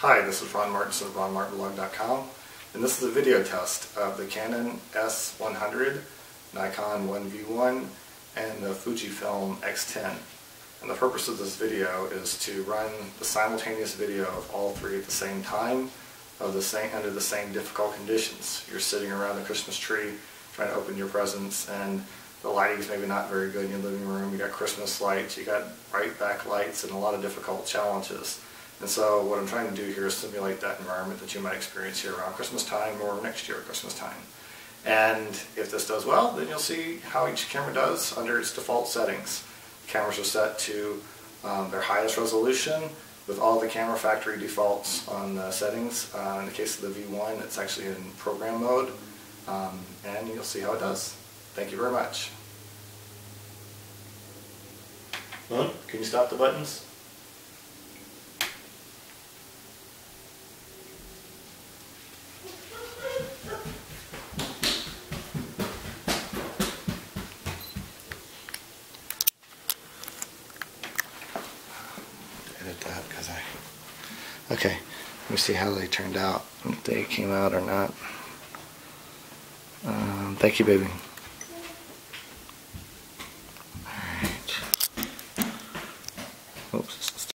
Hi, this is Ron Martinsen of ronmartinblog.com and this is a video test of the Canon S100, Nikon 1V1, and the Fujifilm X10. And the purpose of this video is to run the simultaneous video of all three at the same time of the same, under the same difficult conditions. You're sitting around the Christmas tree trying to open your presents and the lighting's maybe not very good in your living room. You got Christmas lights, you got bright backlights and a lot of difficult challenges. And so what I'm trying to do here is simulate that environment that you might experience here around Christmas time or next year at Christmas time. And if this does well, then you'll see how each camera does under its default settings. Cameras are set to um, their highest resolution with all the camera factory defaults on the settings. Uh, in the case of the V1, it's actually in program mode. Um, and you'll see how it does. Thank you very much. Moon, can you stop the buttons? edit that because I. Okay, we see how they turned out. If they came out or not. Um, thank you, baby. All right. Oops.